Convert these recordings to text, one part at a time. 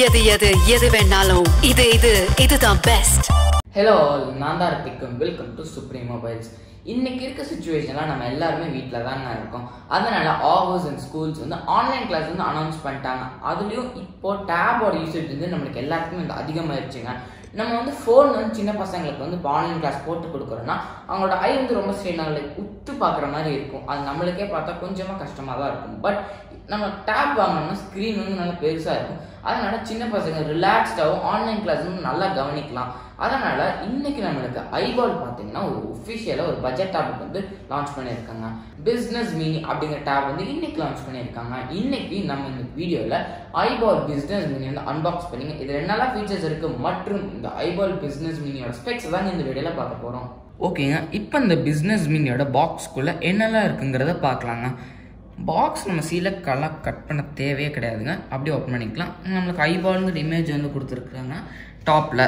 எது எது எது வேணாலும். இது இது இதுதான் பெஸ்ட் ஹலோ நான் தான் ரித்திக்கும் வெல்கம் டு சுப்ரீம் மொபைல்ஸ் இன்னைக்கு இருக்க சுச்சுவேஷன்லாம் நம்ம எல்லாருமே வீட்டில் தாங்க இருக்கோம். அதனால ஆஃபர்ஸ் அண்ட் ஸ்கூல்ஸ் வந்து ஆன்லைன் கிளாஸ் வந்து அனௌன்ஸ் பண்ணிட்டாங்க. அதுலேயும் இப்போ டேபோட யூசேஜ் வந்து நம்மளுக்கு எல்லாருக்குமே வந்து அதிகமாகிடுச்சுங்க நம்ம வந்து ஃபோன் வந்து சின்ன பசங்களுக்கு வந்து இப்போ ஆன்லைன் கிளாஸ் போட்டு கொடுக்குறோன்னா அவங்களோட ஐ வந்து ரொம்ப ஸ்ட்ரெயினாக உத்து பார்க்குற மாதிரி இருக்கும். அது நம்மளுக்கே பார்த்தா கொஞ்சமாக கஷ்டமாக தான் இருக்கும். பட் நம்ம டேப் வாங்கினோம்னா ஸ்க்ரீன் வந்து நல்லா பெருசாக இருக்கும். அதனால சின்ன பசங்க ரிலாக்ஸ்டாகவும் ஆன்லைன் கிளாஸ் நல்லா கவனிக்கலாம். அதனால இன்னைக்கு நம்மளுக்கு ஐபால் பார்த்தீங்கன்னா ஒரு ஒஃபிஷியலாக ஒரு பட்ஜெட் டேப் வந்து லான்ச் பண்ணியிருக்காங்க. பிஸ்னஸ் மினி அப்படிங்கிற டேப் வந்து இன்னைக்கு லான்ச் பண்ணியிருக்காங்க. இன்னைக்கு நம்ம இந்த வீடியோவில் ஐபால் பிஸ்னஸ் மினி வந்து அன்பாக்ஸ் பண்ணிங்க. இதில் என்னெல்லாம் ஃபீச்சர்ஸ் இருக்குது மற்றும் இந்த ஐபால் பிஸ்னஸ் மினியோட ஸ்பெக்ஸ் தான் இந்த வீடியோவில் பார்க்க போகிறோம் ஓகேங்க இப்போ இந்த பிஸ்னஸ் மினியோட பாக்ஸ்க்குள்ளே என்னெல்லாம் இருக்குங்கிறத பார்க்கலாங்க. பாக்ஸ் நம்ம சீலை கலாம் கட் பண்ண தேவையே கிடையாதுங்க. அப்படியே ஓப்பன் பண்ணிக்கலாம். நம்மளுக்கு ஐபால்ங்கிற இமேஜ் வந்து கொடுத்துருக்குறாங்க. டாப்பில்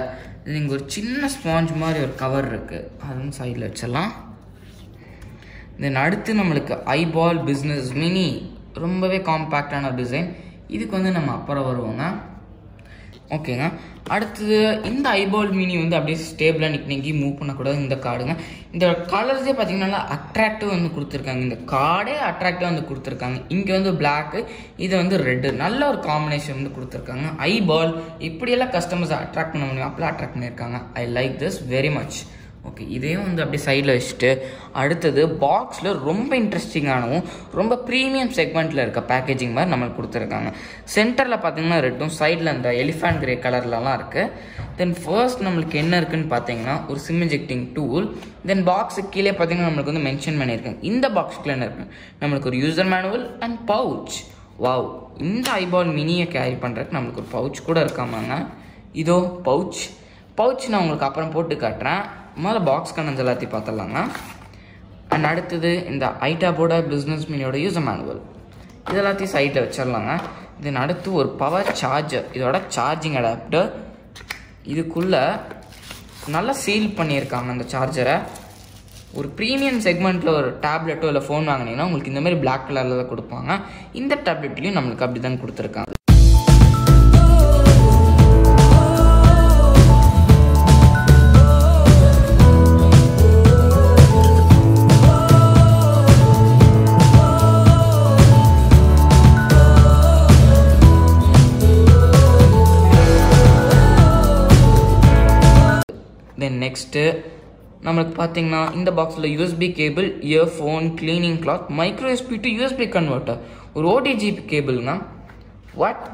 இங்கே ஒரு சின்ன ஸ்பாஞ்ச் மாதிரி ஒரு கவர் இருக்குது அது வந்து சைடில் வச்சிடலாம். தென் அடுத்து நம்மளுக்கு ஐபால் பிஸ்னஸ் மினி ரொம்பவே காம்பேக்டான டிசைன் இதுக்கு வந்து நம்ம அப்புறம் வருவோங்க. ஓகேங்க அடுத்தது இந்த ஐபால் மினி வந்து அப்படியே ஸ்டேபிளாக நிற்கி நிக்கி மூவ் பண்ணக்கூடாது. இந்த கார்டுங்க இந்த கலர்ஸே பார்த்தீங்கன்னா நல்லா அட்ராக்டிவ் வந்து கொடுத்துருக்காங்க. இந்த கார்டே அட்ராக்டிவாக வந்து கொடுத்துருக்காங்க. இங்கே வந்து பிளாக்கு இது வந்து ரெட்டு நல்ல ஒரு காம்பினேஷன் வந்து கொடுத்துருக்காங்க. ஐபால் இப்படியெல்லாம் கஸ்டமர்ஸ் அட்ராக்ட் பண்ண முடியும்? அப்பெல்லாம் அட்ராக்ட் பண்ணியிருக்காங்க I like this very much okay இதையும் வந்து அப்படியே சைடில் வச்சுட்டு அடுத்தது பாக்ஸில் ரொம்ப இன்ட்ரெஸ்டிங்கானவும் ரொம்ப ப்ரீமியம் செக்மெண்ட்டில் இருக்க பேக்கேஜிங் மாதிரி நம்மளுக்கு கொடுத்துருக்காங்க. சென்டரில் பார்த்தீங்கன்னா ரெட்டும் சைடில் அந்த எலிஃபண்ட் கிரே கலர்லலாம் இருக்குது தென் ஃபர்ஸ்ட் நம்மளுக்கு என்ன இருக்குன்னு பார்த்தீங்கன்னா ஒரு சிம் இன்ஜெக்டிங் டூல் தென் பாக்ஸுக்கு கீழே பார்த்தீங்கன்னா நம்மளுக்கு வந்து மென்ஷன் பண்ணியிருக்காங்க. இந்த பாக்ஸுக்குள்ள என்ன இருக்குது நம்மளுக்கு ஒரு user manual and pouch wow இந்த ஐபால் மினியை கேரி பண்ணுறதுக்கு நம்மளுக்கு ஒரு பவுச் கூட இருக்காமாங்க. இதோ பவுச் பவுச் நான் உங்களுக்கு அப்புறம் போட்டு காட்டுறேன். முதல்ல பாக்ஸ் கண்ணன்ஸ் எல்லாத்தையும் பார்த்துடலாங்க. அண்ட் அடுத்தது இந்த ஐடாபோட பிஸ்னஸ் மினியோட யூஸ் மேனுவல் இது எல்லாத்தையும் சைட்டில் வச்சிடலாங்க. தென் அடுத்து ஒரு பவர் சார்ஜர் இதோட சார்ஜிங் அடாப்டர் இதுக்குள்ளே நல்லா சீல் பண்ணியிருக்காங்க அந்த சார்ஜரை ஒரு ப்ரீமியம் செக்மெண்ட்டில் ஒரு டேப்லெட்டோ இல்லை ஃபோன் வாங்கினீங்கன்னா உங்களுக்கு இந்தமாதிரி பிளாக் கலரில் தான் கொடுப்பாங்க. இந்த டேப்லெட்லேயும் நம்மளுக்கு அப்படி தான் கொடுத்துருக்காங்க. நெக்ஸ்ட்டு நம்மளுக்கு பார்த்தீங்கன்னா இந்த பாக்ஸில் USB cable earphone cleaning cloth micro USB to USB converter ஒரு ஓடிஜி கேபிள்னா வாட்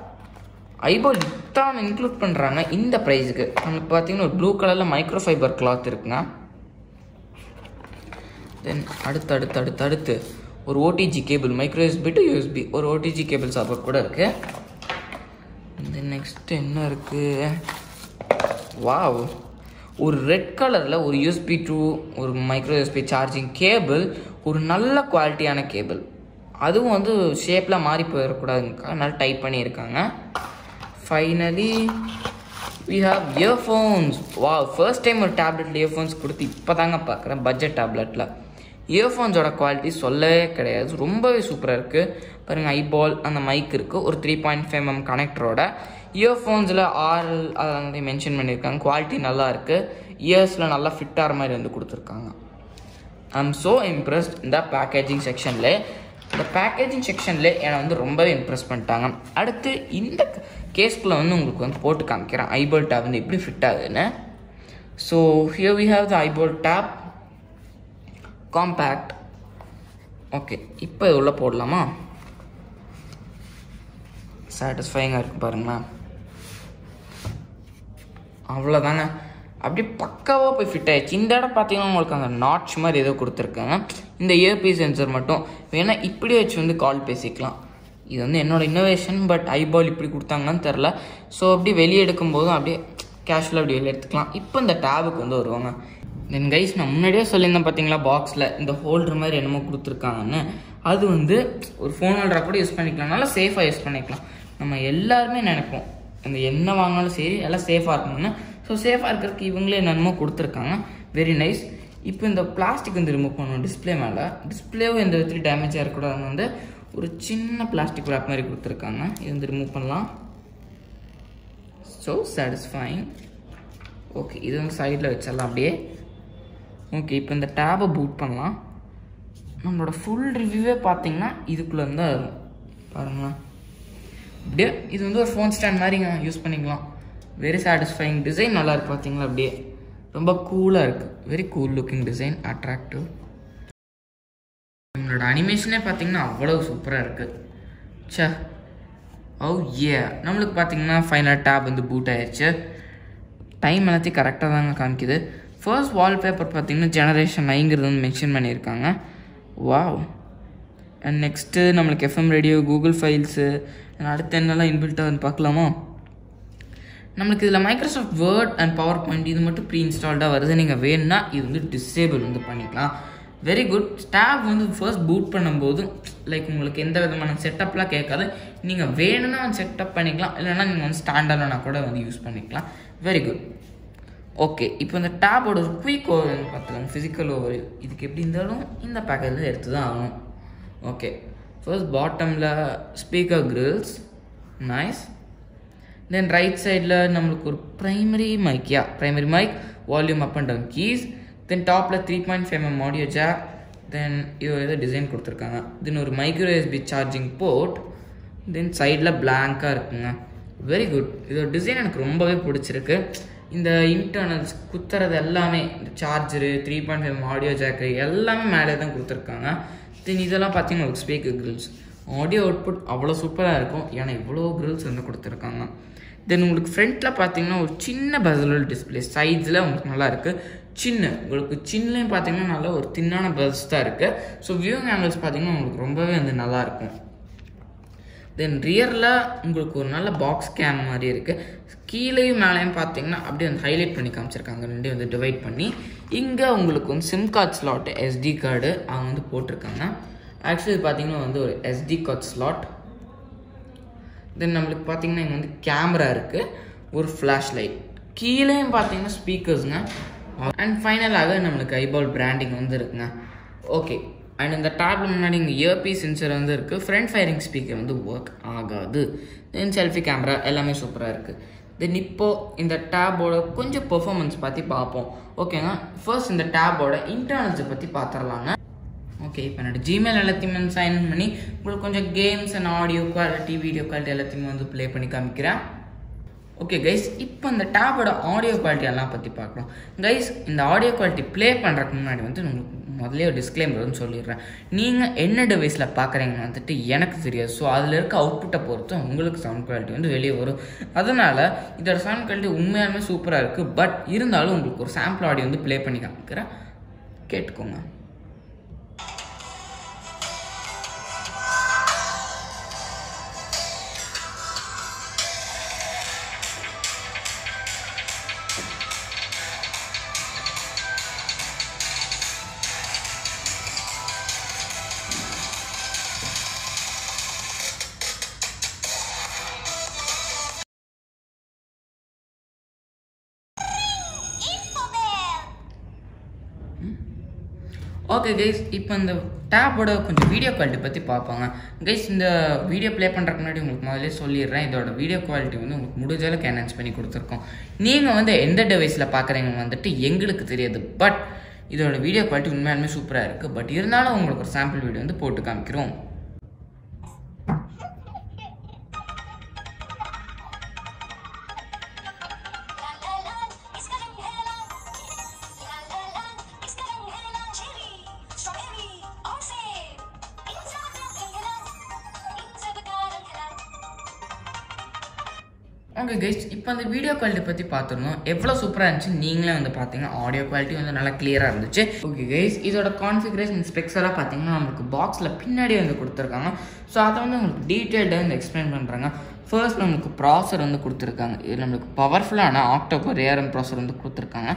ஐபால் இத்தான் இன்க்ளூட் பண்ணுறாங்க இந்த ப்ரைஸுக்கு நம்மளுக்கு பார்த்தீங்கன்னா ஒரு ப்ளூ கலரில் மைக்ரோ ஃபைபர் கிளாத் இருக்குங்க தென் அடுத்து அடுத்து அடுத்து அடுத்து ஒரு OTG cable micro USB to USB ஒரு ஓடிஜி கேபிள் சப்போர்ட் கூட இருக்குது தென் நெக்ஸ்ட் என்ன இருக்குது வாவ் ஒரு ரெட் கலரில் ஒரு யூஎஸ்பி டூ ஒரு மைக்ரோ யூஎஸ்பி சார்ஜிங் கேபிள் ஒரு நல்ல குவாலிட்டியான கேபிள் அதுவும் வந்து ஷேப்பில் மாறி போயிடக்கூடாதுங்க நல்லா டைப் பண்ணியிருக்காங்க. ஃபைனலி வி ஹாவ் இயர்ஃபோன்ஸ் வா ஃபர்ஸ்ட் டைம் ஒரு டேப்லெட்டில் இயர்ஃபோன்ஸ் கொடுத்து இப்போ தாங்க பார்க்குறேன் பட்ஜெட் டேப்லெட்டில் இயர்ஃபோன்ஸோட குவாலிட்டி சொல்லவே கிடையாது. ரொம்பவே சூப்பராக இருக்குது பாருங்கள் ஐபால் அந்த மைக் இருக்குது ஒரு த்ரீ பாயிண்ட் ஃபைவ் எம் கனெக்டரோட இயர்ஃபோன்ஸில் ஆறு அதை மென்ஷன் பண்ணியிருக்காங்க. குவாலிட்டி நல்லா இருக்குது இயர்ஸில் நல்லா ஃபிட்டாகிற மாதிரி வந்து கொடுத்துருக்காங்க. ஐ எம் ஸோ இம்ப்ரெஸ்ட் இந்த பேக்கேஜிங் செக்ஷனில் இந்த பேக்கேஜிங் செக்ஷனில் என்னை வந்து ரொம்பவே இம்ப்ரெஸ் பண்ணிட்டாங்க. அடுத்து இந்த கேஸ்குள்ளே வந்து உங்களுக்கு வந்து போட்டு காமிக்கிறேன். ஐபோல் டேப் வந்து எப்படி ஃபிட் ஆகுதுன்னு. So here we have the iBall tab compact okay இப்போ இது உள்ளே போடலாமா? சாட்டிஸ்ஃபைங்காக இருக்குது பாருங்களேன். அவ்வளோதாங்க அப்படியே பக்காவாக போய் ஃபிட் ஆயிடுச்சு. இந்த இடம் பார்த்தீங்கன்னா உங்களுக்கு அந்த நாட்ச் மாதிரி ஏதோ கொடுத்துருக்காங்க இந்த இயர்பீஸ் சென்சர் மட்டும். வேணால் இப்படி வச்சு வந்து கால் பேசிக்கலாம். இது வந்து என்னோட இன்னோவேஷன் பட் ஐபால் இப்படி கொடுத்தாங்கன்னு தெரில ஸோ அப்படி வெளியே எடுக்கும்போதும் அப்படியே கேஷுவலாக அப்படி வெளியே எடுத்துக்கலாம். இப்போ இந்த டேபுக்கு வந்து வருவாங்க. தென் கைஸ் நான் முன்னாடியே சொல்லியிருந்தேன் பார்த்தீங்களா பாக்ஸில் இந்த ஹோல்டர் மாதிரி என்னமோ கொடுத்துருக்காங்கன்னு. அது வந்து ஒரு ஃபோன் ஹோல்டராக கூட யூஸ் பண்ணிக்கலாம். நல்லா சேஃபாக யூஸ் பண்ணிக்கலாம். நம்ம எல்லாருமே நினைப்போம் அந்த என்ன வாங்கினாலும் சரி எல்லாம் சேஃபாக இருக்கணும்னு. ஸோ சேஃபாக இருக்கிறதுக்கு இவங்களே என்னென்னமோ கொடுத்துருக்காங்க. வெரி நைஸ் இப்போ இந்த பிளாஸ்டிக் வந்து ரிமூவ் பண்ணணும். டிஸ்பிளே மேலே. டிஸ்பிளேவும் எந்த விதத்துலையும் டேமேஜாக இருக்கக்கூடாதுன்னு வந்து ஒரு சின்ன பிளாஸ்டிக் ரேப் மாதிரி கொடுத்துருக்காங்க. இது வந்து ரிமூவ் பண்ணலாம். ஸோ சாட்டிஸ்ஃபைங் ஓகே இது வந்து சைடில் வச்சிடலாம் அப்படியே. ஓகே இப்போ இந்த டேபை பூட் பண்ணலாம். நம்மளோட ஃபுல் ரிவ்யூவே பார்த்தீங்கன்னா இதுக்குள்ளே இருந்தால் வரும். பாருங்களேன். அப்படியே இது வந்து ஒரு ஃபோன் ஸ்டாண்ட் மாதிரிங்க யூஸ் பண்ணிக்கலாம். வெரி சாட்டிஸ்ஃபைங் டிசைன் நல்லாயிருக்கு பார்த்தீங்களா அப்படியே. ரொம்ப கூலாக இருக்குது very cool looking design attractive நம்மளோட அனிமேஷனே பார்த்தீங்கன்னா அவ்வளோ சூப்பராக இருக்குது சே ஓ ஏ நம்மளுக்கு பார்த்தீங்கன்னா ஃபைனல் டேப் வந்து பூட் ஆயிடுச்சு டைம் எல்லாத்தையும் கரெக்டாக தாங்க காமிக்குது. ஃபர்ஸ்ட் வால்பேப்பர் பார்த்தீங்கன்னா ஜெனரேஷன் நைங்கிறது வந்து மென்ஷன் பண்ணியிருக்காங்க. வாவ் அண்ட் நெக்ஸ்ட்டு நம்மளுக்கு எஃப்எம் ரேடியோ கூகுள் ஃபைல்ஸு அடுத்து என்னெல்லாம் இன்பில்ட்டாக வந்து பார்க்கலாமா? நம்மளுக்கு இதில் Microsoft Word and PowerPoint இது மட்டும் ப்ரீ இன்ஸ்டால்டாக வருது. நீங்கள் வேணும்னா இது வந்து டிசேபிள் வந்து பண்ணிக்கலாம். வெரி குட் ஸ்டாப் வந்து ஃபர்ஸ்ட் பூட் பண்ணும்போது லைக் உங்களுக்கு எந்த விதமான செட்டப்லாம் கேட்காது. நீங்கள் வேணும்னா வந்து செட்டப் பண்ணிக்கலாம். இல்லைன்னா நீங்கள் வந்து ஸ்டாண்டர்டானா கூட வந்து யூஸ் பண்ணிக்கலாம். வெரி குட் ஓகே இப்போ இந்த டேபோட ஒரு குயிக் ஓவர் வந்து பார்த்துக்கலாம். ஃபிசிக்கல் ஓவர் இதுக்கு எப்படி இருந்தாலும் இந்த பேக்கேஜில் எடுத்து தான் ஆகணும். ஓகே ஃபர்ஸ்ட் பாட்டமில் speaker grills nice then right சைடில் நம்மளுக்கு ஒரு primary மைக்கியா primary mic volume up and down keys then டாப்பில் three point five M audio jack then இது ஏதோ டிசைன் கொடுத்துருக்காங்க. தென் ஒரு micro USB charging port then சைடில் பிளாங்காக இருக்குங்க. வெரி குட் இதோட டிசைன் எனக்கு ரொம்பவே பிடிச்சிருக்கு. இந்த இன்டர்னல்ஸ் குத்துறது எல்லாமே இந்த charger three point five audio jack எல்லாமே மேலே தான் கொடுத்துருக்காங்க. தென் இதெல்லாம் பார்த்தீங்கன்னா ஒரு ஸ்பீக்கர் கிரில்ஸ் ஆடியோ அவுட்புட் அவ்வளோ சூப்பராக இருக்கும். ஏன்னா இவ்வளோ கிரில்ஸ் வந்து கொடுத்துருக்காங்க. தென் உங்களுக்கு ஃப்ரண்ட்டில் பார்த்தீங்கன்னா ஒரு சின்ன பசலல் டிஸ்பிளே சைஸில் உங்களுக்கு நல்லா இருக்குது சின்ன. உங்களுக்கு சின்னலையும் பார்த்தீங்கன்னா நல்லா ஒரு தின்னான பஸ் தான் இருக்குது ஸோ வியூங் ஆங்கிள்ஸ் பார்த்தீங்கன்னா உங்களுக்கு ரொம்பவே வந்து நல்லாயிருக்கும் தென் ரியரில் உங்களுக்கு ஒரு நல்ல பாக்ஸ் கேம் மாதிரி இருக்குது கீழேயும் மேலேயும் பார்த்தீங்கன்னா அப்படியே வந்து ஹைலைட் பண்ணி காமிச்சிருக்காங்க. ரெண்டையும் வந்து டிவைட் பண்ணி இங்கே உங்களுக்கு வந்து SIM card slot SD card அவங்க வந்து போட்டிருக்காங்க. ஆக்சுவலி இது பார்த்தீங்கன்னா வந்து ஒரு எஸ்டி கார்ட் ஸ்லாட் தென் நம்மளுக்கு பார்த்தீங்கன்னா இங்கே வந்து கேமரா இருக்குது ஒரு ஃப்ளாஷ் லைட் கீழேயும் பார்த்தீங்கன்னா ஸ்பீக்கர்ஸுங்க அண்ட் ஃபைனலாக நம்மளுக்கு ஐபால் பிராண்டிங் வந்து இருக்குங்க. ஓகே அண்ட் இந்த டேப்ல முன்னாடி இங்கே இயர்பி சென்சர் வந்து இருக்குது ஃப்ரண்ட் ஃபயரிங் ஸ்பீக்கர் வந்து ஒர்க் ஆகாது. தென் செல்ஃபி கேமரா எல்லாமே சூப்பராக இருக்குது தென் இப்போது இந்த டேபோட கொஞ்சம் பெர்ஃபார்மன்ஸ் பற்றி பார்ப்போம். ஓகேங்க ஃபர்ஸ்ட் இந்த டேபோட இன்டர்னல்ஸை பற்றி பார்த்துடலாங்க. ஓகே இப்போ என்னோட ஜிமெயில் எல்லாத்தையுமே சைன் பண்ணி உங்களுக்கு கொஞ்சம் games and audio quality video quality எல்லாத்தையுமே வந்து ப்ளே பண்ணி காமிக்கிறேன். ஓகே கைஸ் இப்போ இந்த டேபோட ஆடியோ குவாலிட்டி எல்லாம் பற்றி பார்க்கலாம். கைஸ் இந்த ஆடியோ குவாலிட்டி ப்ளே பண்ணுறதுக்கு முன்னாடி வந்து உங்களுக்கு முதலே ஒரு டிஸ்க்ளைமர் சொல்லிடுறேன். நீங்கள் என்ன டிவைஸில் பார்க்குறீங்கன்னு வந்துட்டு எனக்கு தெரியாது. ஸோ அதில் இருக்க அவுட்புட்டை பொறுத்து உங்களுக்கு சவுண்ட் குவாலிட்டி வந்து வெளியே வரும். அதனால் இதோட சவுண்ட் குவாலிட்டி உண்மையாலுமே சூப்பராக இருக்குது பட் இருந்தாலும் உங்களுக்கு ஒரு சாம்பிள் ஆடியோ வந்து ப்ளே பண்ணி காமிக்கிறேன். கேட்டுக்கோங்க. ஓகே கைஸ் இப்போ இந்த டேப்போட கொஞ்சம் வீடியோ குவாலிட்டி பற்றி பார்ப்பாங்க. கைஸ் இந்த வீடியோ ப்ளே பண்ணுறதுக்கு முன்னாடி உங்களுக்கு முதல்ல சொல்லிடுறேன். இதோட வீடியோ குவாலிட்டி வந்து உங்களுக்கு முடிஞ்ச அளவுக்கு என்ஹான்ஸ் பண்ணி கொடுத்துருக்கோம். நீங்கள் வந்து எந்த டிவைஸில் பார்க்குறீங்கன்னு வந்துட்டு எங்களுக்கு தெரியாது. பட் இதோட வீடியோ குவாலிட்டி உண்மையாலுமே சூப்பராக இருக்குது பட் இருந்தாலும் உங்களுக்கு ஒரு சாம்பிள் வீடியோ வந்து போட்டு காமிக்கிறோம். ஓகே கைஸ் இப்போ அந்த வீடியோ குவாலிட்டி பற்றி பார்த்துருந்தோம் எவ்வளோ சூப்பராக இருந்துச்சு நீங்களே வந்து பார்த்தீங்கன்னா ஆடியோ குவாலிட்டி வந்து நல்லா கிளியராக இருந்துச்சு. ஓகே கைஸ் இதோட கான்ஃபிகரேஷன் ஸ்பெக்ஸ் எல்லாம் பார்த்தீங்கன்னா நம்மளுக்கு பாக்ஸில் பின்னாடி வந்து கொடுத்துருக்காங்க. ஸோ அதை வந்து உங்களுக்கு டீட்டெயில்டாக வந்து எக்ஸ்பிளைன் பண்ணுறாங்க ஃபர்ஸ்ட் நம்மளுக்கு ப்ராசர் வந்து கொடுத்துருக்காங்க. இது நம்மளுக்கு பவர்ஃபுல்லான ஆக்டோபர் ஏஆர்எம் ப்ராசர் வந்து கொடுத்துருக்காங்க.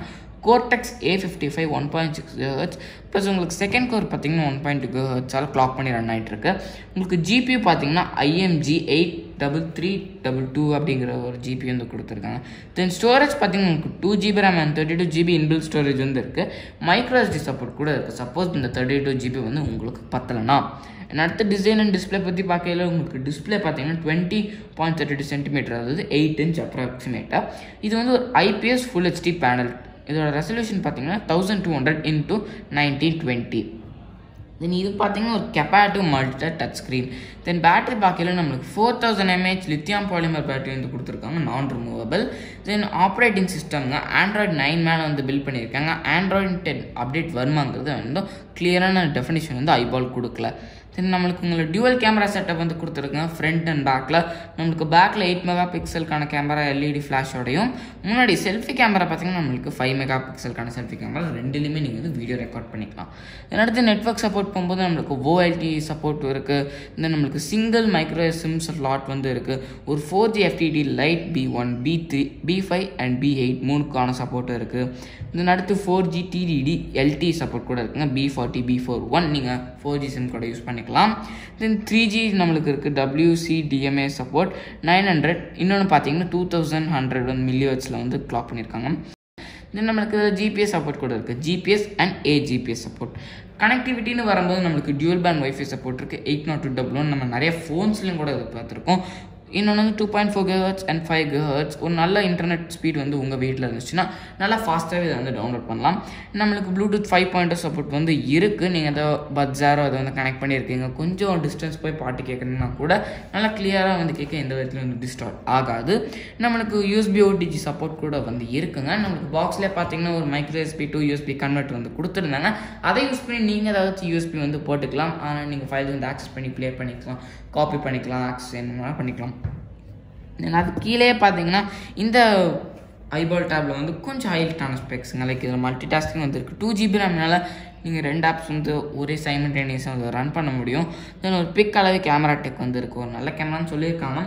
Cortex A fifty five one point six H plus உங்களுக்கு செகண்ட் கோர் பார்த்தீங்கன்னா ஒன் பாயிண்ட் டூ ஹெச்சால் கிளாக் பண்ணி ரன் ஆகிட்டு இருக்கு உங்களுக்கு ஜிபியூ பார்த்தீங்கன்னா IMG eight double three double two அப்படிங்கிற ஒரு ஜிபி வந்து கொடுத்துருக்காங்க. தென் ஸ்டோரேஜ் பார்த்தீங்கன்னா உங்களுக்கு two GB RAM and thirty two GB inbuilt storage வந்து இருக்குது மைக்ரோஎஸ்டி சப்போர்ட் கூட இருக்குது சப்போஸ் இந்த தேர்ட்டி டூ ஜிபி வந்து உங்களுக்கு பத்தலைனா அடுத்த டிசைன் அண்ட் டிஸ்பிளே பற்றி பார்க்கையில உங்களுக்கு டிஸ்பிளே பார்த்தீங்கன்னா twenty point thirty two centimetre அதாவது எயிட் இன்ச் அப்ராக்சிமேட்டாக இது வந்து ஒரு ஐபிஎஸ் ஃபுல் ஹெச்டி பேனல் இதோட ரெசல்யூஷன் பார்த்தீங்கன்னா thousand two hundred into nineteen twenty then இது பார்த்தீங்கன்னா ஒரு capacitive multi touch screen then battery பார்க்கல நம்மளுக்கு four thousand mAh lithium polymer battery வந்து கொடுத்துருக்காங்க நான் ரிமூவபிள் தென் ஆப்ரேட்டிங் சிஸ்டம்ங்க ஆண்ட்ராய்டு நைன் மேலே வந்து பில்ட் பண்ணியிருக்காங்க. ஆண்ட்ராய்டு டென் அப்டேட் வருமாங்கிறது வந்து கிளியரான டெஃபினேஷன் வந்து ஐபால் கொடுக்கல. தென் நம்மளுக்கு உங்களுக்கு டியூவல் கேமரா செட்டப் வந்து கொடுத்துருக்குங்க ஃப்ரண்ட் அண்ட் பேக்கில் நம்மளுக்கு பேக்கில் எயிட் மெகா பிக்சலுக்கான கேமரா எல்இடி ஃப்ளாஷோடையும் முன்னாடி செல்ஃபி கேமரா பார்த்தீங்கன்னா நம்மளுக்கு ஃபைவ் மெகா பிக்சலுக்கான செல்ஃபி கேமரா ரெண்டுலேயுமே நீங்கள் வந்து வீடியோ ரெக்கார்ட் பண்ணிக்கலாம். அடுத்து நெட்ஒர்க் சப்போர்ட் போகும்போது நம்மளுக்கு ஓஎல்டி சப்போர்ட் இருக்குது இந்த நம்மளுக்கு சிங்கிள் மைக்ரோ சிம் ஸ்லாட் வந்து இருக்குது ஒரு four G FDD LTE B one B three B five and B eight மூணுக்கான சப்போர்ட்டும் இருக்குது தென் அடுத்து four G TDD LTE support கூட இருக்குங்க. B forty B four one நீங்கள் ஃபோர் ஜி சிம் கூட யூஸ் பண்ணிக்கலாம். தென் த்ரீ ஜி நம்மளுக்கு இருக்குது WCDMA support nine hundred இன்னொன்று பார்த்தீங்கன்னா டூ தௌசண்ட் ஹண்ட்ரட் வந்து மில்லியர்ஸில் வந்து கிளாக் பண்ணியிருக்காங்க தென் நம்மளுக்கு ஜிபிஎஸ் சப்போர்ட் கூட இருக்குது GPS and A GPS support கனெக்டிவிட்டின்னு வரும்போது நம்மளுக்கு டியூல் பேண்ட் ஒய்ஃபை சப்போர்ட் இருக்குது eight naught two double one நம்ம நிறைய ஃபோன்ஸ்லையும் கூட இது பார்த்துருக்கோம். இன்னொன்று வந்து two point four gigahertz and five gigahertz ஒரு நல்ல இன்டர்நெட் ஸ்பீட் வந்து உங்கள் வீட்டில் இருந்துச்சுன்னா நல்லா ஃபாஸ்ட்டாகவே இதை வந்து டவுன்லோட் பண்ணலாம். நம்மளுக்கு ப்ளூடூத் ஃபைவ் பாயிண்ட் சப்போர்ட் வந்து இருக்குது நீங்கள் ஏதோ பட்ஸாரோ அதை வந்து கனெக்ட் பண்ணியிருக்கீங்க. கொஞ்சம் டிஸ்டன்ஸ் போய் பாட்டு கேட்குறீங்கன்னா கூட நல்லா கிளியராக வந்து கேட்க எந்த விதத்துலையும் வந்து டிஸ்டார்ட் ஆகாது. நம்மளுக்கு யூஎஸ்பி ஓடிஜி சப்போர்ட் கூட வந்து இருக்குங்க. நம்மளுக்கு பாக்ஸில் பார்த்தீங்கன்னா ஒரு micro USB to USB convert வந்து கொடுத்துருந்தாங்க. அதை யூஸ் பண்ணி நீங்கள் ஏதாச்சும் யூஎஸ்பி வந்து போட்டுக்கலாம். ஆனால் நீங்கள் ஃபைல் வந்து ஆக்சஸ் பண்ணி ப்ளே பண்ணிக்கலாம். காப்பி பண்ணிக்கலாம் ஆக்சஸ் என்ன பண்ணிக்கலாம். அது கீழே பார்த்தீங்கன்னா இந்த ஐபால் டேப்பில் வந்து கொஞ்சம் ஹைலைட்டான ஸ்பெக்ஸுங்க லைக் இதில் மல்டி டாஸ்கிங் வந்துருக்கு டூ ஜிபி ரேம்னால நீங்கள் ரெண்டு ஆப்ஸ் வந்து ஒரே சைமண்டேனியஸாக வந்து ரன் பண்ண முடியும். தென் ஒரு பிக் அளவு கேமரா டெக் வந்துருக்கு ஒரு நல்ல கேமரான்னு சொல்லியிருக்காங்க.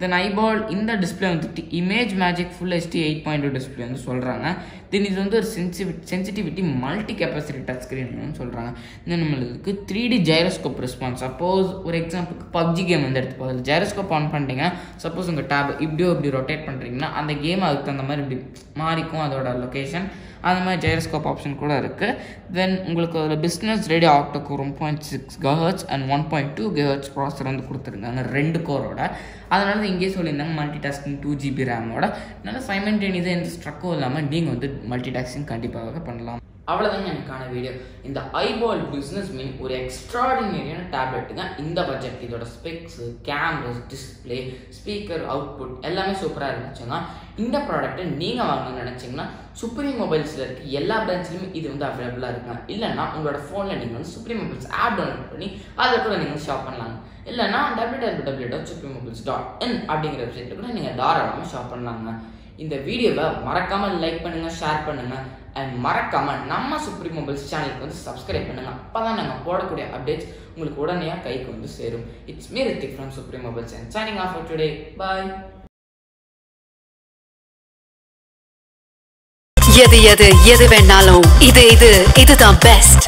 தென் ஐபால் இந்த டிஸ்பிளே வந்துட்டு image magic full HD eight point two display வந்து சொல்கிறாங்க தென் இது வந்து ஒரு சென்சிவி sensitivity multi capacity touch screen சொல்கிறாங்க தென் நம்மளுக்கு three D gyroscope response suppose ஒரு எக்ஸாம்பிளுக்கு பப்ஜி கேம் வந்து எடுத்து அதில் ஜைரோஸ்கோப் ஆன் பண்ணுறீங்க சப்போஸ் உங்கள் டேப் இப்படியோ இப்படி ரொட்டேட் பண்ணுறீங்கன்னா அந்த கேம் அதுக்கு தகுந்த மாதிரி இப்படி மாறிக்கும் அதோட லொக்கேஷன் அந்த மாதிரி ஜைரோஸ்கோப் ஆப்ஷன் கூட இருக்குது தென் உங்களுக்கு அதில் business radio ஆக்டோக்கு one point six gigahertz and one point two gigahertz processor வந்து கொடுத்துருக்காங்க ரெண்டு கோரோட அதனால இங்கேயே சொல்லியிருந்தாங்க மல்டி டாஸ்கிங் டூ ஜிபி ரேமோட நல்லா சைமன்டேனியஸாக எந்த ஸ்ட்ரக்கும் இல்லாமல் நீங்கள் வந்து மல்டி டாஸ்கிங் கண்டிப்பாக பண்ணலாம். அவ்வளோதாங்க எனக்கான வீடியோ இந்த ஐபால் பிஸ்னஸ் மீன் ஒரு எக்ஸ்ட்ராடினரியான டேப்லெட்டுங்க இந்த பட்ஜெட் இதோட specs cameras display speaker output எல்லாமே சூப்பராக இருந்துச்சுங்க இந்த ப்ராடக்ட்டை நீங்கள் வாங்கணும்னு நினச்சிங்கன்னா சுப்ரீம் மொபைல்ஸில் இருக்க எல்லா பிரான்ச்லையும் இது வந்து அவைலபிளாக இருக்குங்க. இல்லைன்னா உங்களோட ஃபோனில் நீங்கள் வந்து சுப்ரீம் மொபைல்ஸ் ஆப் டவுன்லோட் பண்ணி அதில் கூட நீங்கள் ஷாப் பண்ணலாங்க இல்லைன்னா W W W dot Supreme Mobiles dot in அப்படிங்கிற வெப்சைட்டில் கூட நீங்கள் தாராளமாக ஷாப் பண்ணலாங்க. இந்த வீடியோவை மறக்காமல் லைக் பண்ணுங்கள் ஷேர் பண்ணுங்கள் அண்ட் மறக்காமல் நம்ம சுப்ரீம் மொபைல்ஸ் சேனலுக்கு வந்து சப்ஸ்கிரைப் பண்ணுங்கள் அப்போ தான் நாங்கள் போடக்கூடிய அப்டேட்ஸ் உங்களுக்கு உடனே கைக்கு வந்து சேரும். It's me Rithik from Supreme Mobiles and signing off today bye எது எது எது வேணாலும் இது இது இதுதான் பெஸ்ட்